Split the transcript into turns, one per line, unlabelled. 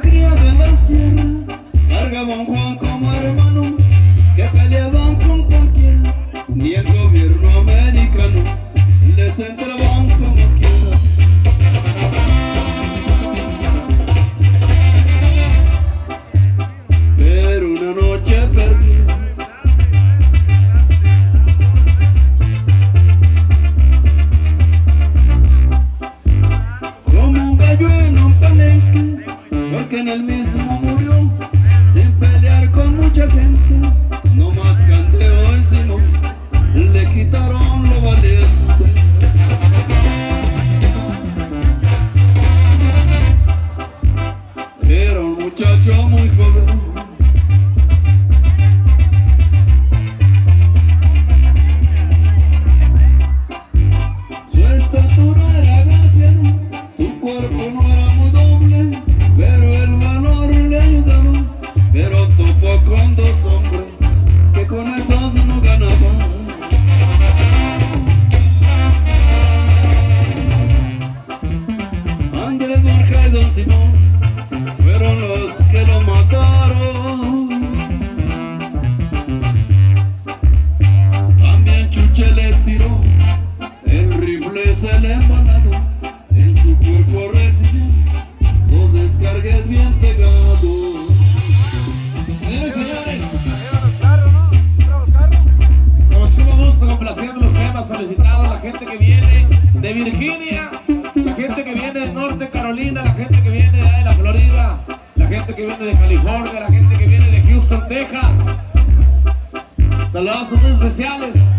Criado en la sierra, cargaba a un Juan como hermano que peleaba. En el mismo murió, sin pelear con mucha gente, no más canteo y Simón, le quitaron lo valiente. Era un muchacho muy joven. Fueron los que lo mataron. También Chuche les tiró, el rifle se le embalado, en su cuerpo recibió dos descargues bien pegados.
Señores señores, con muchísimo gusto complaciendo los temas solicitados, la gente que viene de Virginia, La gente que viene de la Florida, la gente que viene de California, la gente que viene de Houston, Texas. Saludos muy especiales